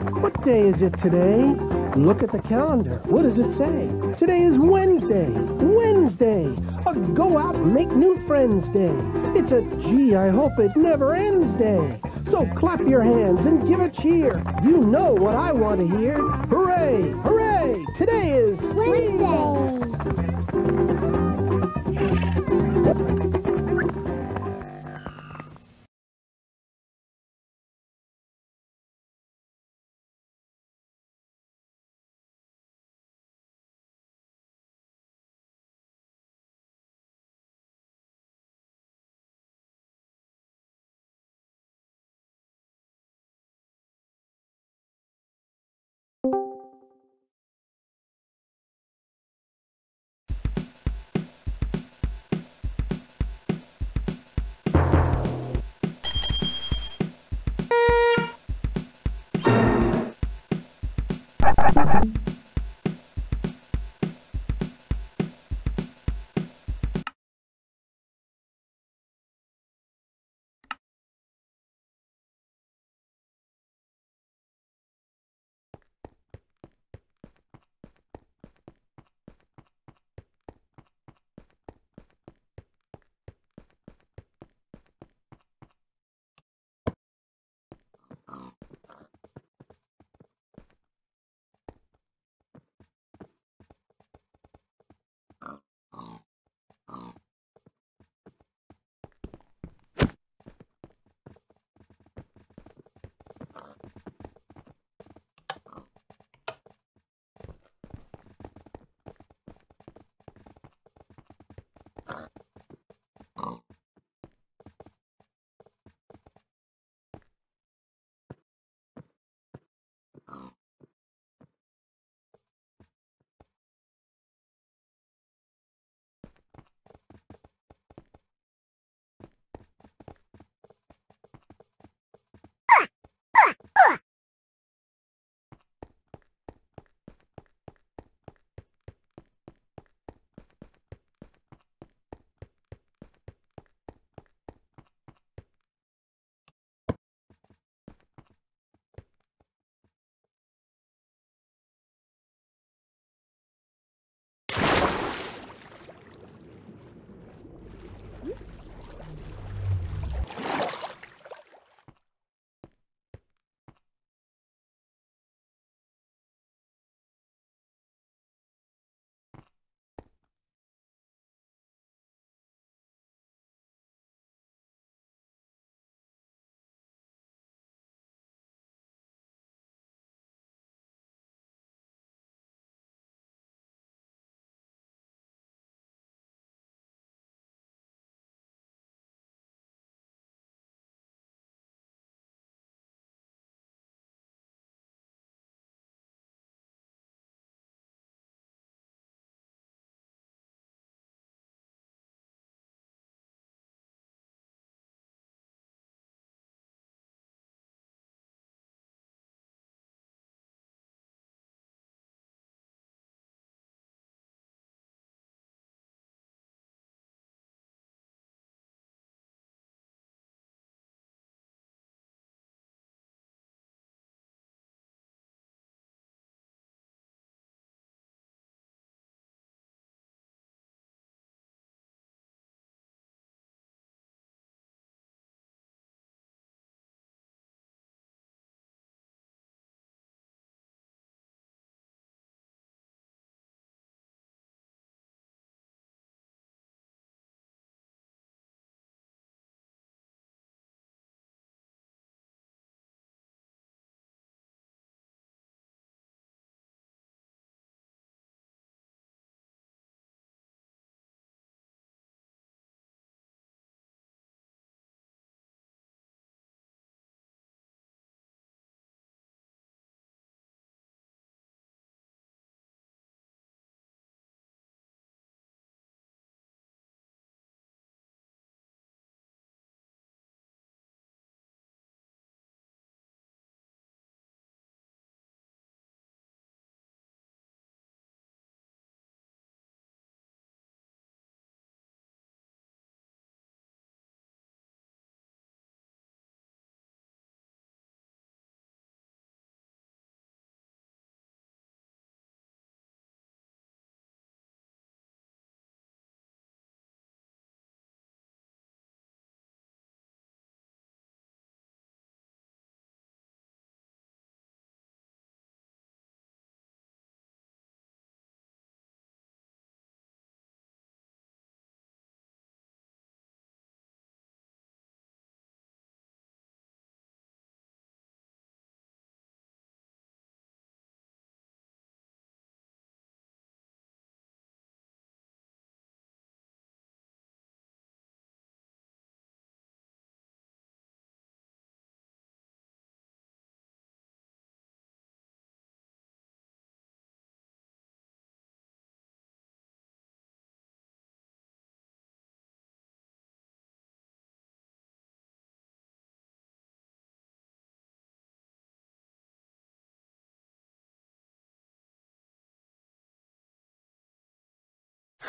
What day is it today? Look at the calendar. What does it say? Today is Wednesday. Wednesday. A go out and make new friends day. It's a gee, I hope it never ends day. So clap your hands and give a cheer. You know what I want to hear. Hooray! Hooray! Today is Wednesday.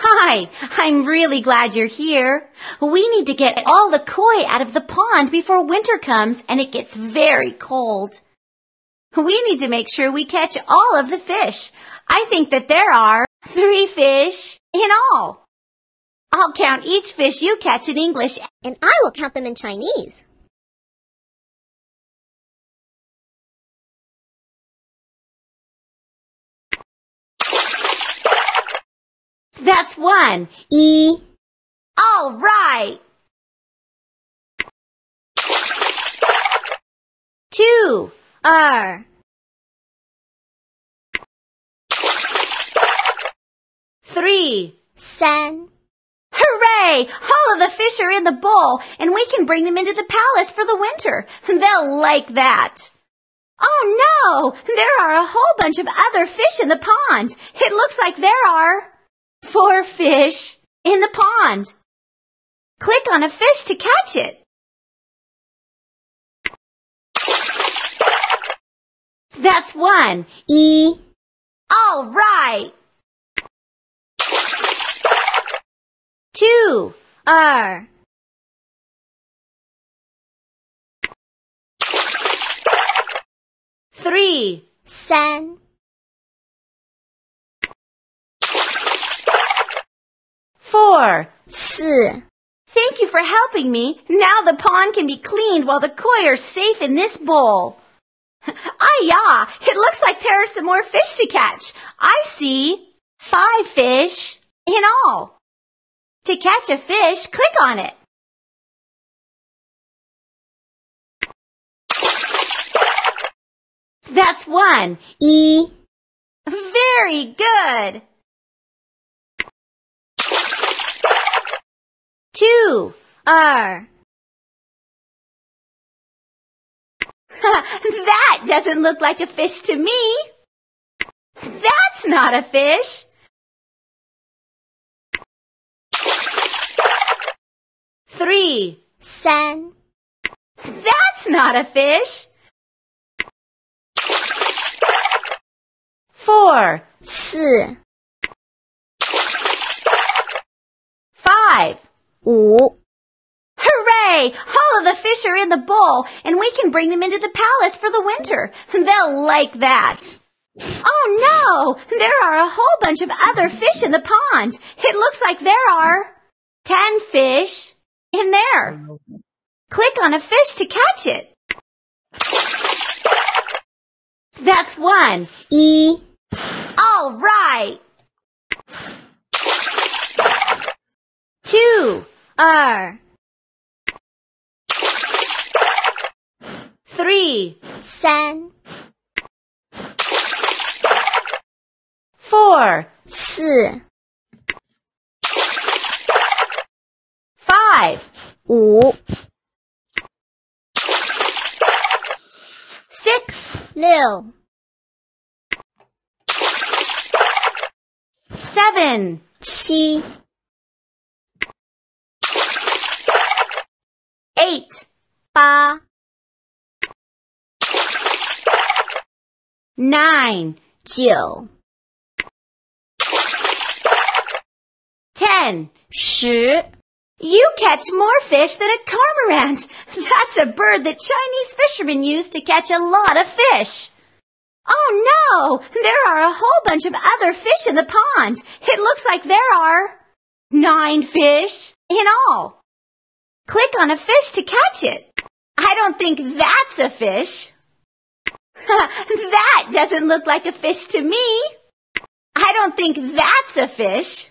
Hi, I'm really glad you're here. We need to get all the koi out of the pond before winter comes and it gets very cold. We need to make sure we catch all of the fish. I think that there are three fish in all. I'll count each fish you catch in English. And I will count them in Chinese. That's one. E. All right. Two. R. Three. San. Hooray! All of the fish are in the bowl, and we can bring them into the palace for the winter. They'll like that. Oh no! There are a whole bunch of other fish in the pond. It looks like there are four fish in the pond. Click on a fish to catch it. That's one. E. All right. Two. R. Three. San. Four. 四、Thank you for helping me. Now the pond can be cleaned while the koi are safe in this bowl. Ah, yeah. It looks like there are some more fish to catch. I see five fish in all. To catch a fish, click on it. That's one. E. Very good. two, r. that doesn't look like a fish to me. That's not a fish. Three, san. That's not a fish. Four, si. Five, 五、Hooray! All of the fish are in the bowl, and we can bring them into the palace for the winter. They'll like that. Oh no! There are a whole bunch of other fish in the pond. It looks like there are ten fish in there. Click on a fish to catch it. That's one. E. All right. Two. 二、 Three. 三、 Four. 四、 Five. 五、 Six. 六、 Seven. 七、 Eight. 八、 Nine. 九、 Ten. 十、 You catch more fish than a cormorant. That's a bird that Chinese fishermen use to catch a lot of fish. Oh no! There are a whole bunch of other fish in the pond. It looks like there are nine fish in all. Click on a fish to catch it. I don't think that's a fish. that doesn't look like a fish to me. I don't think that's a fish.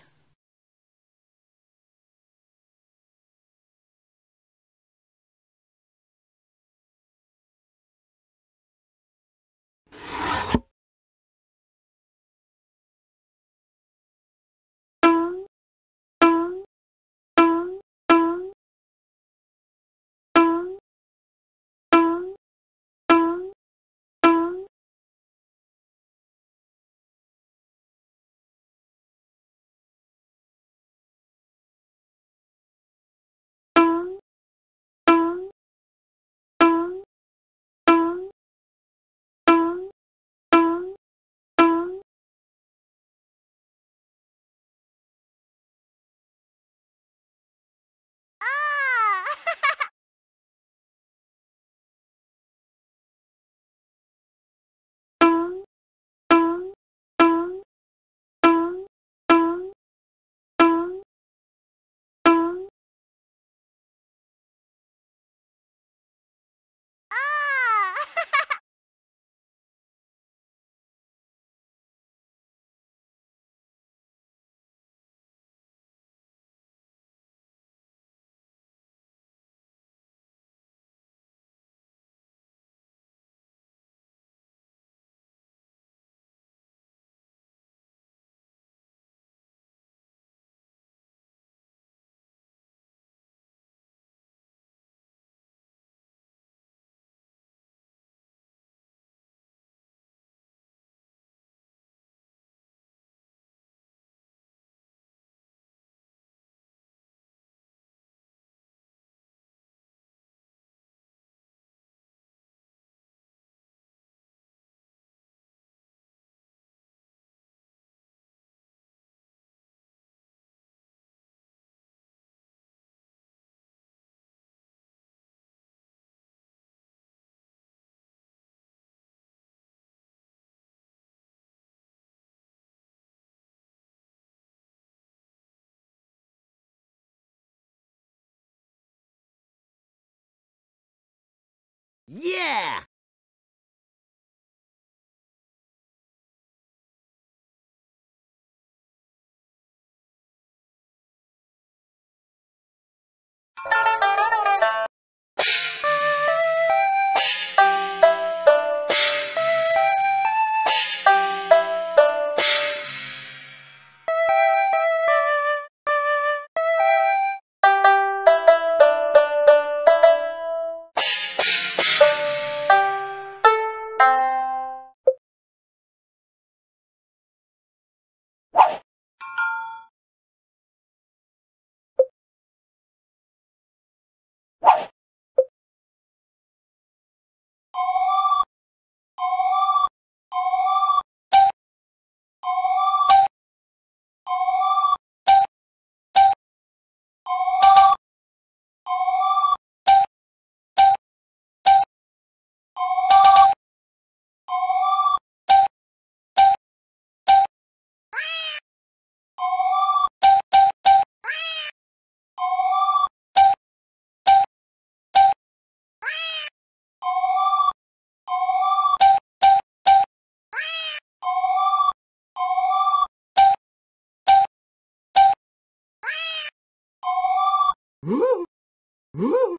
Yeah! Woo! Woo!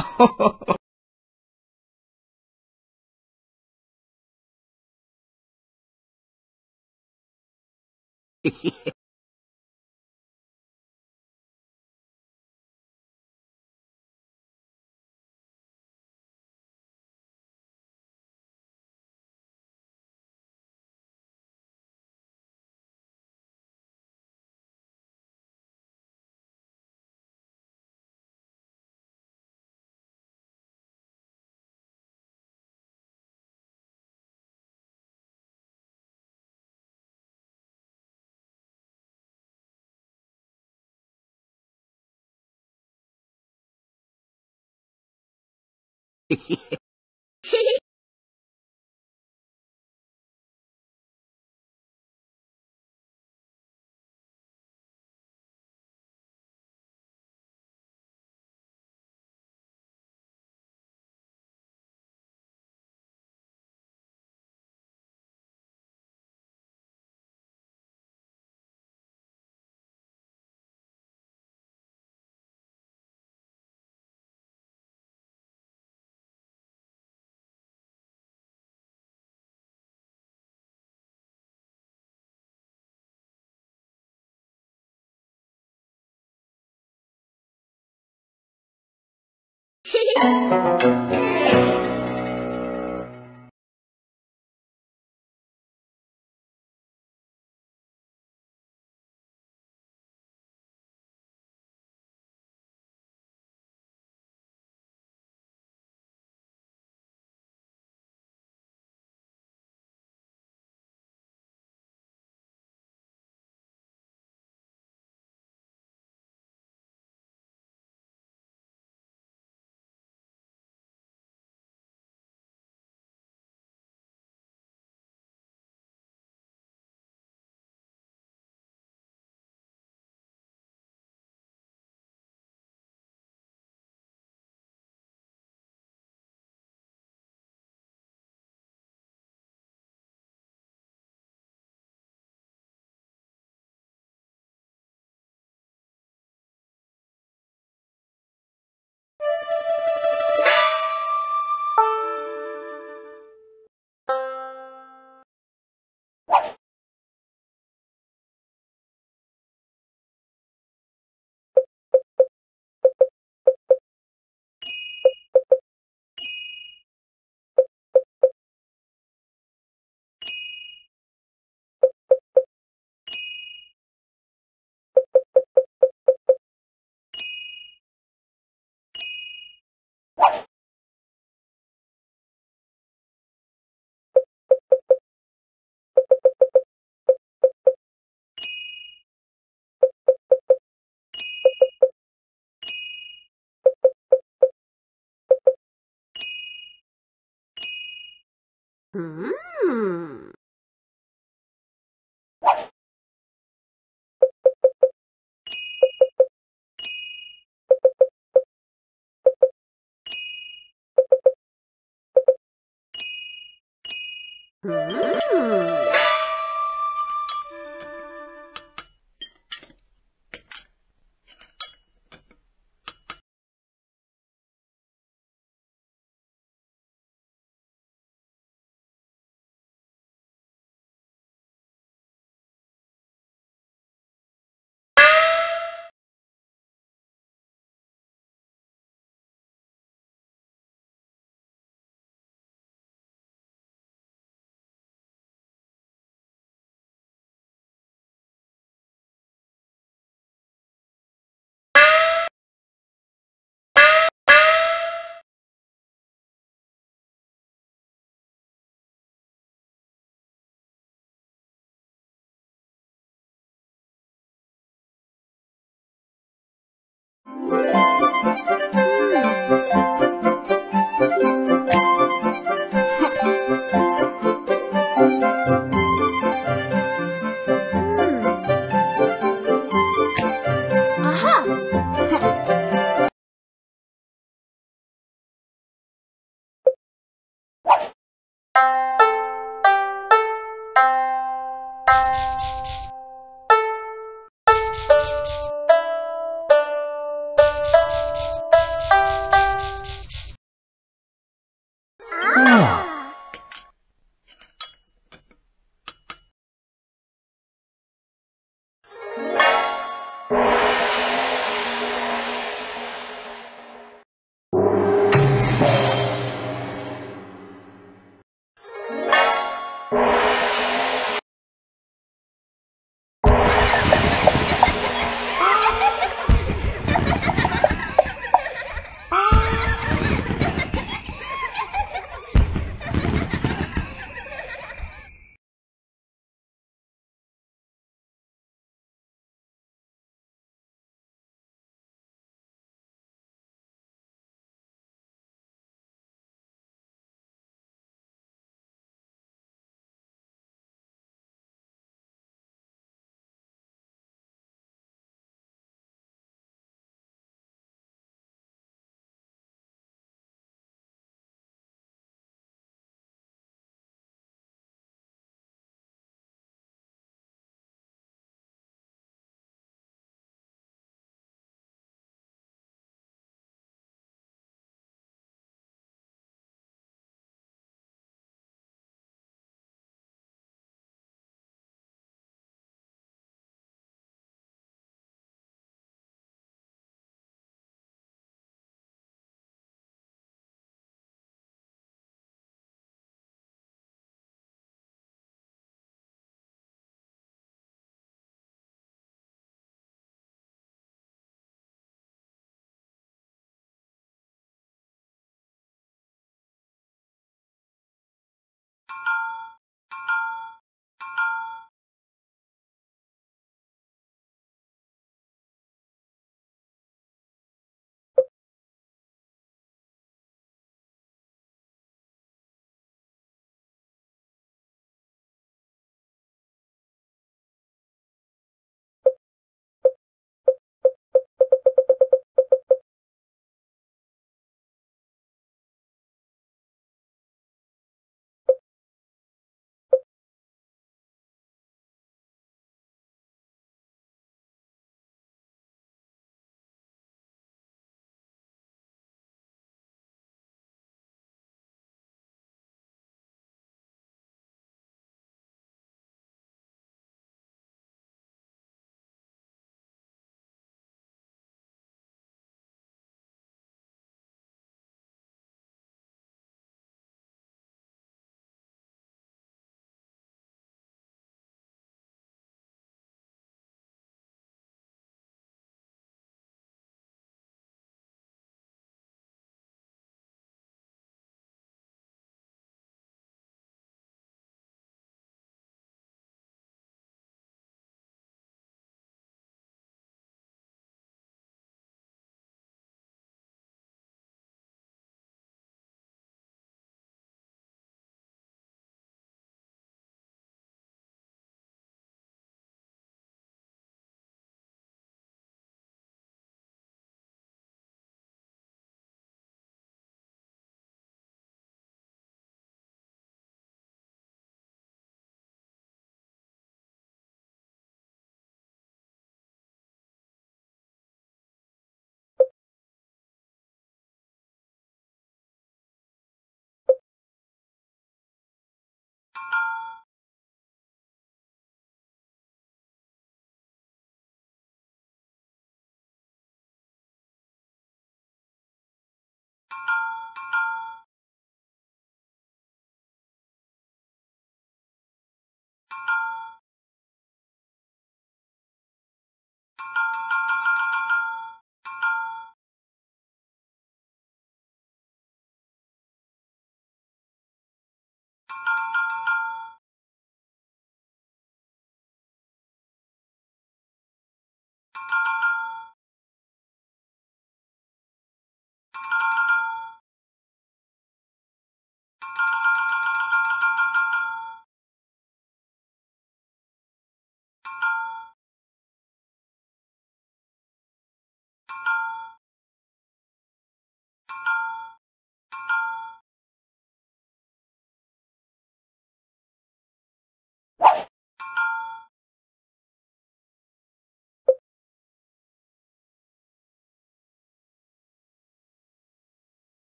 Hehehehe Hmm. Thank you. Hmm. Thank you.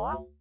Thank